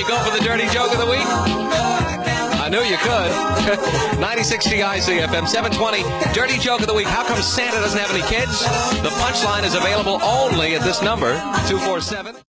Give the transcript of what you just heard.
you go for the dirty joke of the week? I knew you could. 96 GICFM 720. Dirty joke of the week. How come Santa doesn't have any kids? The punchline is available only at this number 247.